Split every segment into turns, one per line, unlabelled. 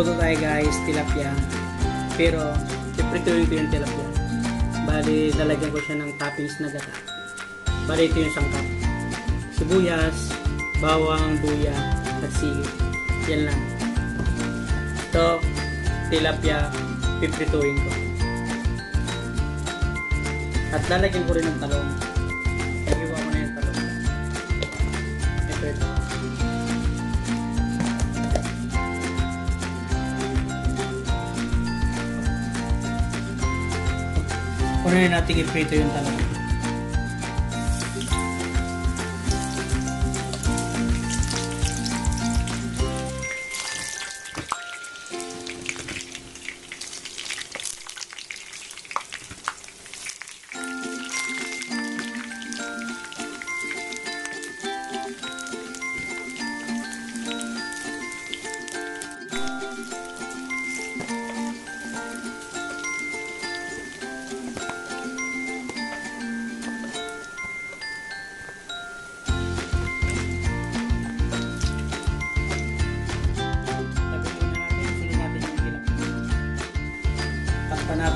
magluluto tayo guys, tilapia. Pero, piprituin ko yung tilapia. Bali, lalagyan ko siya ng toppings na gata. Bali, ito yung sangkap. Sibuyas, bawang, buya, at sili. Yan lang. Ito, tilapia, piprituin ko. At lalagyan ko rin ng talong. Kunin natin iprito yung talong.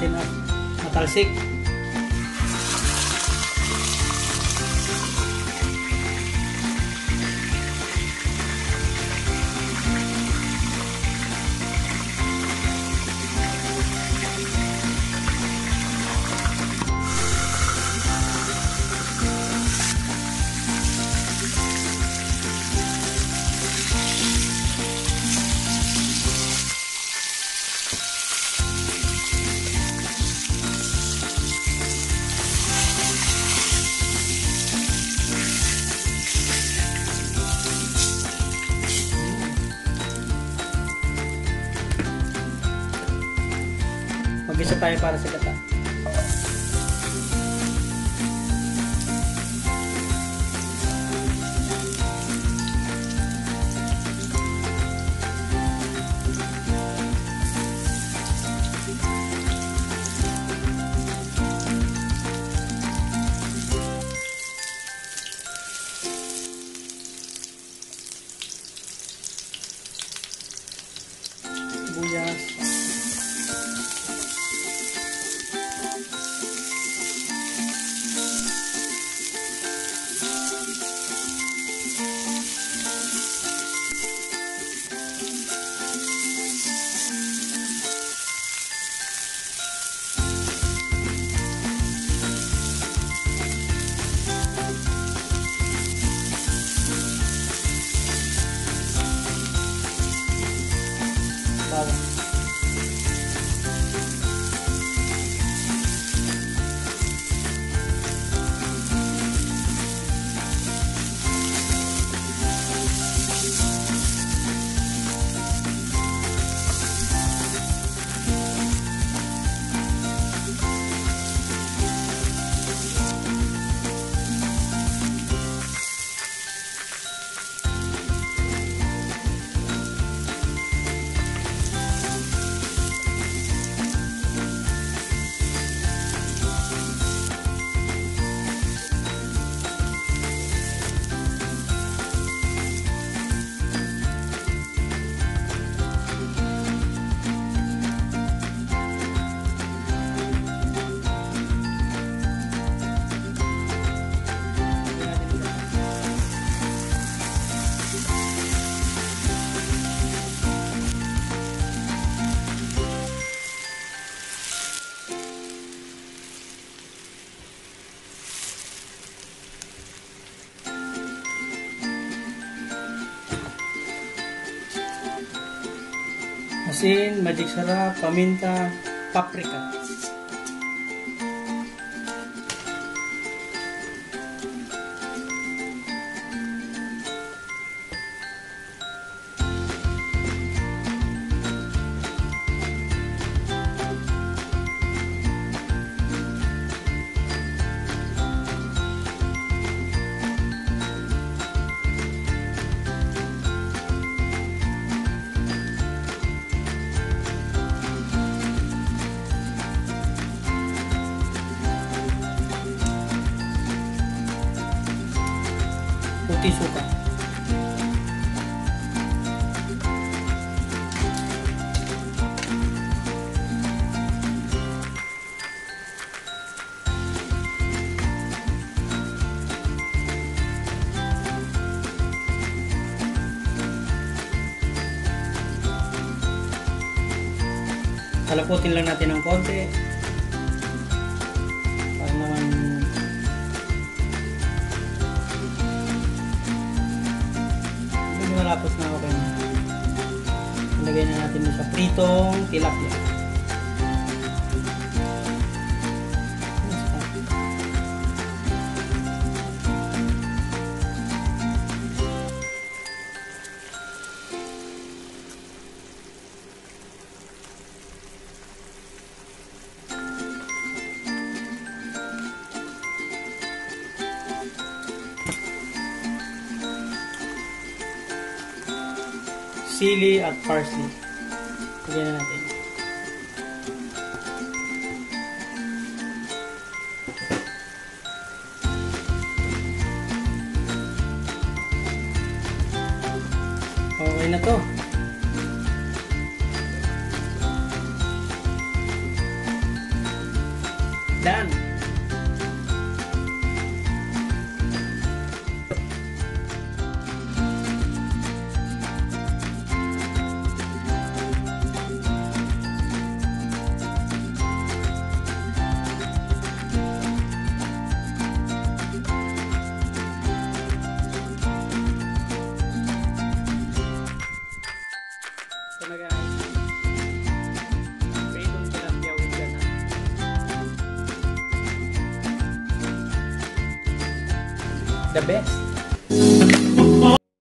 Natin at matalsik. Mag-isa tayo para sa gata. Sibuyas. Asin, magic sarap, paminta, paprika. Salaputin lang natin ng konti. Para naman medyo malapos na okay na. Ilagay na natin sa pritong tilapia. Sili at parsley. Lagyan na natin. Okay na to. The best.